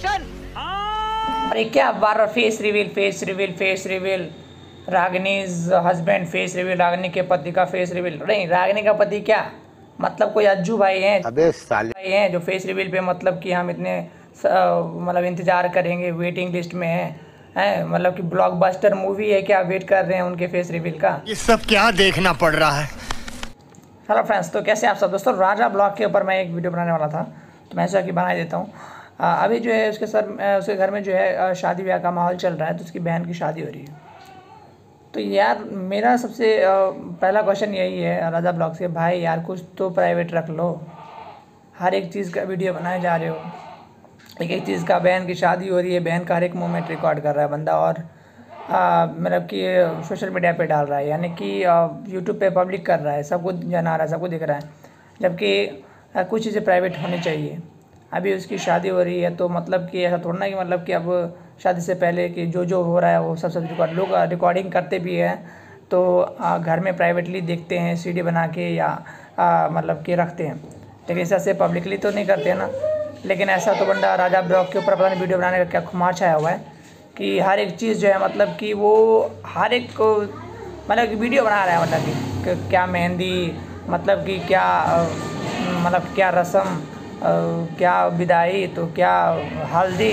Action अरे क्या बार face reveal face reveal face reveal Ragini's husband face reveal Ragini के पति का फेस रिवील नहीं रागनी का पति क्या? मतलब कोई अज्जू भाई हैं? अबे साले। भाई हैं जो फेस रिवील पे मतलब कि हम इतने मतलब इंतज़ार करेंगे वेटिंग लिस्ट में हैं। हैं? मतलब कि ब्लॉकबस्टर मूवी है क्या? वेट कर रहे हैं उनके फेस रिवील का। ये सब क्या देखना पड़ रहा है? हेलो फ्रेंड्स तो कैसे आप सब? दोस्तों राजा ब्लॉग के ऊपर मैं एक वीडियो बनाने वाला था तो मैं सोचा कि बना देता हूँ। अभी जो है उसके सर उसके घर में जो है शादी ब्याह का माहौल चल रहा है तो उसकी बहन की शादी हो रही है। तो यार, मेरा सबसे पहला क्वेश्चन यही है, राजा ब्लॉग से भाई यार, कुछ तो प्राइवेट रख लो। हर एक चीज़ का वीडियो बनाए जा रहे हो। एक एक चीज़ का, बहन की शादी हो रही है, बहन का हर एक मोमेंट रिकॉर्ड कर रहा है बंदा और मतलब कि सोशल मीडिया पे डाल रहा है। यानी कि यूट्यूब पे पब्लिक कर रहा है सबको जना रहा है सबको दिख रहा है। जबकि कुछ चीज़ें प्राइवेट होनी चाहिए। अभी उसकी शादी हो रही है तो मतलब कि ऐसा थोड़ा ना कि मतलब कि अब शादी से पहले कि जो जो हो रहा है, वो सब सब रिकॉर्ड लोग रिकॉर्डिंग करते भी हैं तो घर में प्राइवेटली देखते हैं सीडी बना के या मतलब कि रखते हैं। लेकिन इस ऐसे पब्लिकली तो नहीं करते ना। लेकिन ऐसा तो बंदा राजा ब्लॉग के ऊपर पता नहीं वीडियो बनाने का क्या खुमार छाया हुआ है, कि हर एक चीज़ जो है मतलब कि वो हर एक को मतलब कि वीडियो बना रहा है मतलब कि क्या मेहंदी मतलब कि क्या मतलब क्या रस्म क्या विदाई तो क्या हल्दी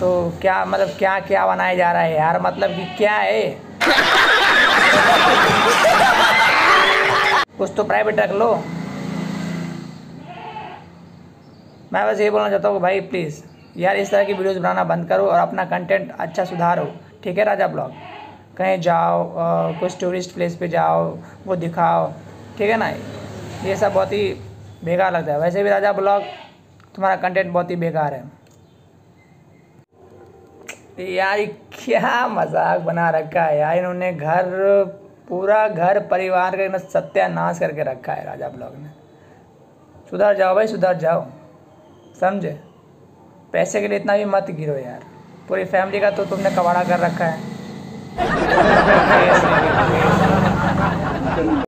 तो क्या मतलब क्या क्या बनाया जा रहा है यार? मतलब कि क्या है? कुछ तो प्राइवेट रख लो। मैं बस ये बोलना चाहता हूँ कि भाई प्लीज़ यार इस तरह की वीडियोस बनाना बंद करो और अपना कंटेंट अच्छा सुधारो। ठीक है, राजा ब्लॉग कहीं जाओ कुछ टूरिस्ट प्लेस पे जाओ, वो दिखाओ। ठीक है ना? ये सब बहुत ही बेकार लगता है। वैसे भी राजा ब्लॉग तुम्हारा कंटेंट बहुत ही बेकार है। यार क्या मज़ाक बना रखा है यार। इन्होंने घर पूरा घर परिवार का सत्यानाश करके रखा है राजा ब्लॉग ने। सुधर जाओ भाई सुधर जाओ। समझे? पैसे के लिए इतना भी मत गिरो यार। पूरी फैमिली का तो तुमने कबाड़ा कर रखा है।